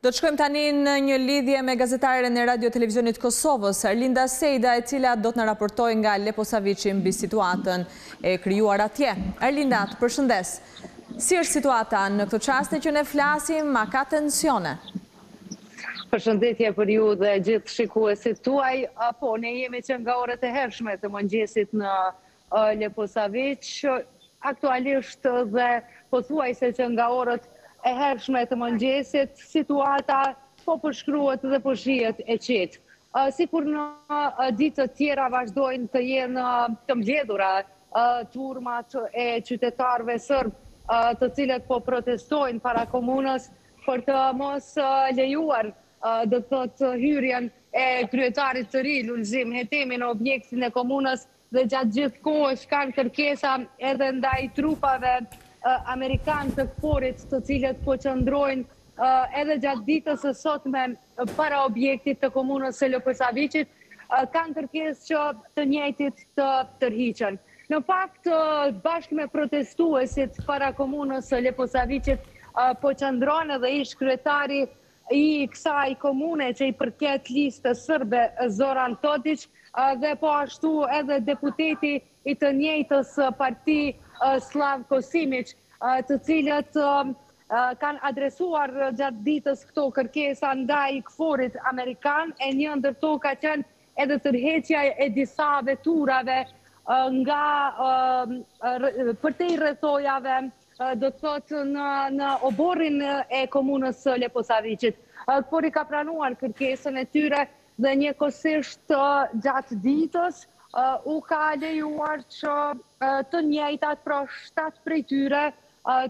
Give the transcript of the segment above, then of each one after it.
Do të shkojmë tani në një lidhje me gazetaren e Radio Televizionit Kosovës, Arlinda Sejda, e cila do të na raportojë nga Leposaviqi mbi situatën e krijuar atje. Arlinda, të përshëndes, si është situata në këto çaste që ne flasim, a ka tensione? Përshëndetje për ju dhe gjithë shikuesit tuaj, po, ne jemi që nga orët e hershme të mëngjesit në Leposaviq, aktualisht dhe pothuajse që nga orët e hershme të mëngjesit, situata po përshkruhet dhe po shihet e qetë. Sikur në ditët tjera vazhdojnë të jenë të mbledhura turmat e qytetarëve serbë të cilët po protestojnë para komunës për të mos lejuar do të thotë hyrjen e kryetarit të ri Lulzim Hetemi në objektin e komunës dhe gjatë gjithë kohës kanë kërkesa edhe ndaj trupave amerikanë të KFOR-it të cilët po qëndrojnë edhe gjatë ditës së sotme para objektit të komunës së Leposaviqit kanë kërkesë që të njëjtit të tërhiqen. Në fakt, bashkë me protestuesit para komunës së Leposaviqit po qëndron edhe ish-kryetari i kësaj komune që i përket Listës Serbe, Zoran Todiq dhe po ashtu edhe deputeti i së njëjtës parti Slavko Simiq, të cilët kanë adresuar gjatë ditës këto kërkesa ndaj KFOR-it amerikan e një ndër to ka qenë edhe tërheqja e disa veturave nga përtej rrethojave do të thotë në në oborrin e komunës së Leposaviqit. KFOR-i ka pranuar kërkesën e tyre dhe njëkohësisht gjatë ditës u ka lejuar që të njëjtat pra shtatë prej tyre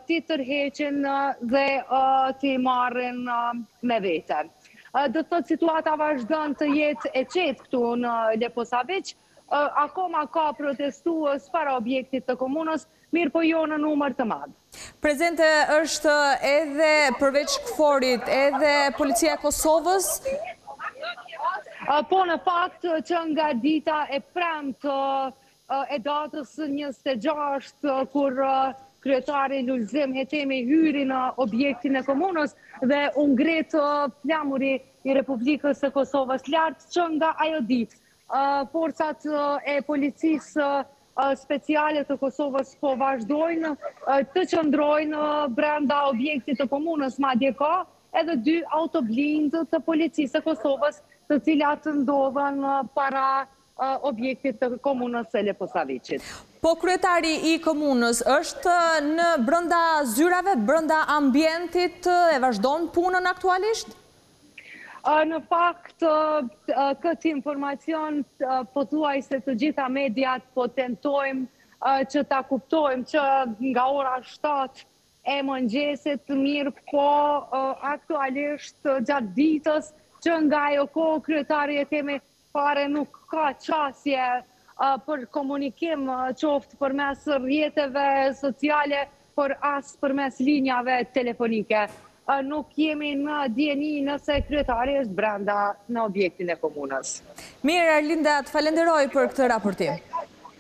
t'i tërheqin dhe t'i marrin me vete. Do të thotë situata vazhdon të jetë e qetë këtu në Leposaviq, Akoma ka protestues para objektit të komunës, mirëpo jo në numër të madh. Prezente është edhe përveç KFOR-it edhe Policia e Kosovës? Po, në fakt që nga dita e premtë e datës njëzet e gjashtë kur kryetari Lulzim Hetemi hyri në objektin e komunës dhe u ngrit flamuri i Republikës së Kosovës lart, që nga ajo ditë Forcat e Policisë Speciale të Kosovës po vazhdojnë të qëndrojnë brenda objektit të Komunës, madje ka edhe dy autoblindë të Policisë së Kosovës, të cilat ndodhen para objektit të Komunës së Leposaviqit. Po kryetari i Komunës është në brenda zyrave, brenda ambientit, e vazhdon punën aktualisht? Në fakt, këtë informacion pothuajse të gjitha mediat po tentojmë që ta kuptojmë që nga ora shtatë e mëngjesit, mirëpo aktualisht gjatë ditës që nga ajo kohë kryetari e kemi parë nuk ka qasje për komunikim qoftë përmes rrjeteve sociale, por as përmes linjave telefonike. Nuk jemi në dijeni nëse kryetari është brenda në objektin e komunës. Mirë, Arlinda, të falenderoj për këtë raportim.